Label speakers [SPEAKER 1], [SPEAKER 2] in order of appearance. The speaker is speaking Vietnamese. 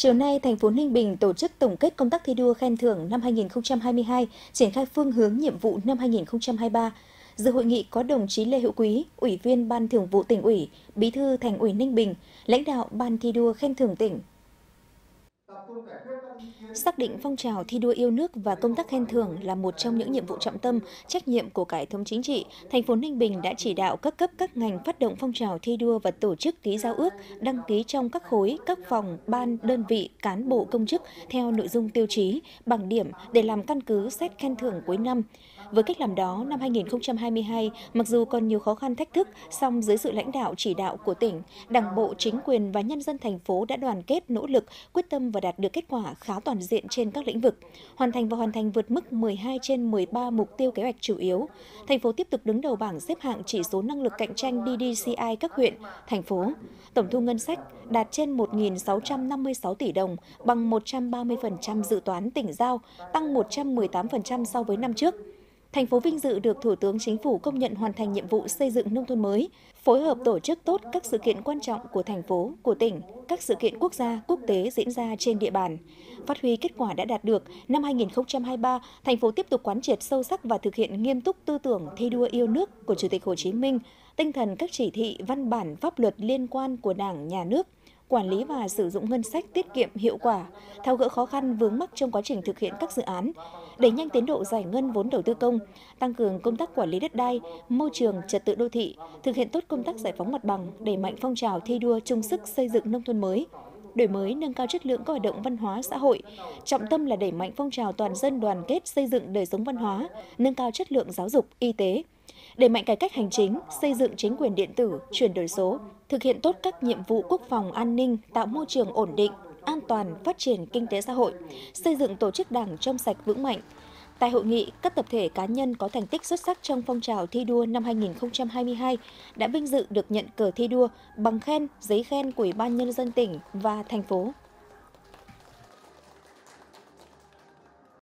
[SPEAKER 1] Chiều nay, thành phố Ninh Bình tổ chức tổng kết công tác thi đua khen thưởng năm 2022, triển khai phương hướng nhiệm vụ năm 2023. Dự hội nghị có đồng chí Lê Hữu Quý, Ủy viên Ban Thường vụ tỉnh ủy, Bí thư Thành ủy Ninh Bình, lãnh đạo Ban thi đua khen thưởng tỉnh, Xác định phong trào thi đua yêu nước và công tác khen thưởng là một trong những nhiệm vụ trọng tâm, trách nhiệm của cải thống chính trị, thành phố Ninh Bình đã chỉ đạo các cấp các ngành phát động phong trào thi đua và tổ chức ký giao ước, đăng ký trong các khối, các phòng, ban, đơn vị, cán bộ công chức theo nội dung tiêu chí, bằng điểm để làm căn cứ xét khen thưởng cuối năm. Với cách làm đó, năm 2022, mặc dù còn nhiều khó khăn thách thức, song dưới sự lãnh đạo chỉ đạo của tỉnh, Đảng bộ, chính quyền và nhân dân thành phố đã đoàn kết nỗ lực, quyết tâm và đạt được kết quả khá toàn diện trên các lĩnh vực, hoàn thành và hoàn thành vượt mức 12 trên 13 mục tiêu kế hoạch chủ yếu. Thành phố tiếp tục đứng đầu bảng xếp hạng chỉ số năng lực cạnh tranh DDCI các huyện, thành phố. Tổng thu ngân sách đạt trên 1.656 tỷ đồng, bằng 130% dự toán tỉnh giao, tăng 118% so với năm trước thành phố vinh dự được Thủ tướng Chính phủ công nhận hoàn thành nhiệm vụ xây dựng nông thôn mới, phối hợp tổ chức tốt các sự kiện quan trọng của thành phố, của tỉnh, các sự kiện quốc gia, quốc tế diễn ra trên địa bàn. Phát huy kết quả đã đạt được, năm 2023, thành phố tiếp tục quán triệt sâu sắc và thực hiện nghiêm túc tư tưởng thi đua yêu nước của Chủ tịch Hồ Chí Minh, tinh thần các chỉ thị, văn bản, pháp luật liên quan của Đảng, Nhà nước, quản lý và sử dụng ngân sách tiết kiệm hiệu quả, tháo gỡ khó khăn vướng mắc trong quá trình thực hiện các dự án, đẩy nhanh tiến độ giải ngân vốn đầu tư công, tăng cường công tác quản lý đất đai, môi trường, trật tự đô thị, thực hiện tốt công tác giải phóng mặt bằng, đẩy mạnh phong trào thi đua chung sức xây dựng nông thôn mới, đổi mới nâng cao chất lượng các hoạt động văn hóa xã hội, trọng tâm là đẩy mạnh phong trào toàn dân đoàn kết xây dựng đời sống văn hóa, nâng cao chất lượng giáo dục, y tế, đẩy mạnh cải cách hành chính, xây dựng chính quyền điện tử, chuyển đổi số, thực hiện tốt các nhiệm vụ quốc phòng an ninh, tạo môi trường ổn định, an toàn, phát triển kinh tế xã hội, xây dựng tổ chức đảng trong sạch vững mạnh. Tại hội nghị, các tập thể cá nhân có thành tích xuất sắc trong phong trào thi đua năm 2022 đã vinh dự được nhận cờ thi đua, bằng khen, giấy khen của Ủy ban Nhân dân tỉnh và thành phố.